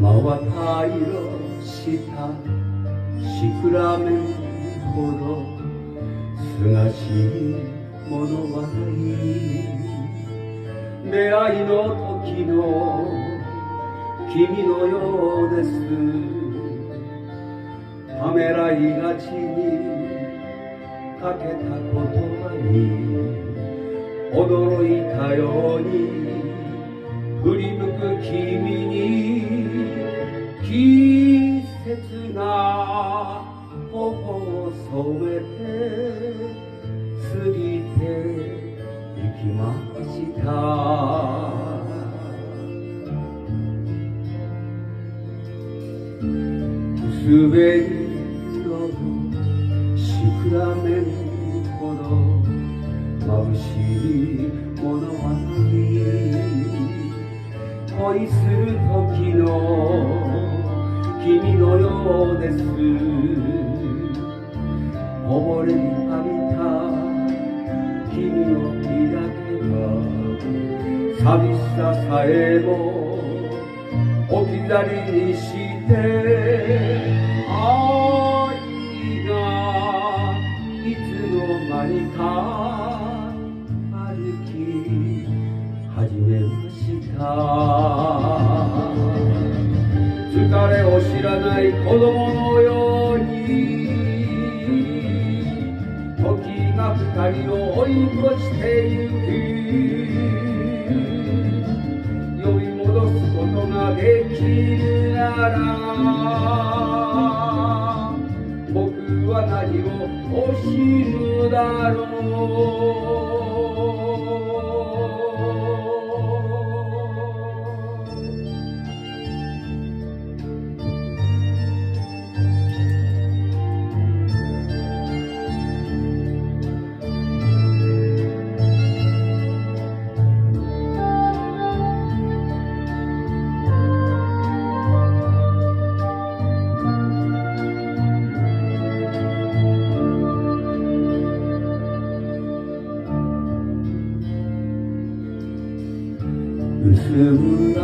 真綿色した。シクラメンほどすがしいものはない。出会いの時の君のようです。ためらいがちにかけた言葉に驚いたように振り向く君に季節な頬を染めて過ぎて行きました。滑り色のシクラメンほど眩しいものはない。恋する時の君のようです。溺れに浴びた君の日だけが寂しささえも置き去りにして愛がいつの間にか歩き始めました。疲れを知らない子供のように時が二人を追い越してゆく呼び戻すことができるなら僕は何を惜しむだろう薄紫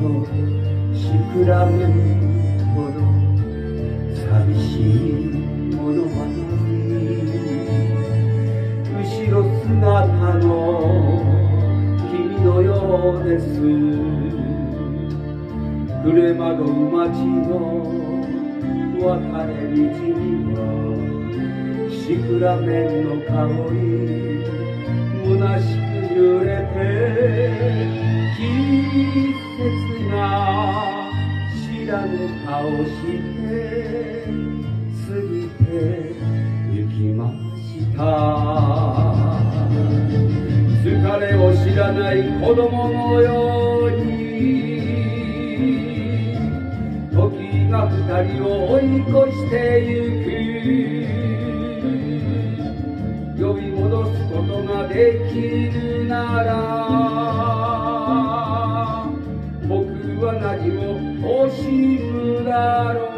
のシクラメンほど寂しいもの後ろ姿の君のようです。暮れ惑う街の別れ道にはシクラメンの香り虚しく揺れて顔して過ぎて行きました。疲れを知らない子供のように時が二人を追い越してゆく。呼び戻すことができるなら僕は何を惜しむだろう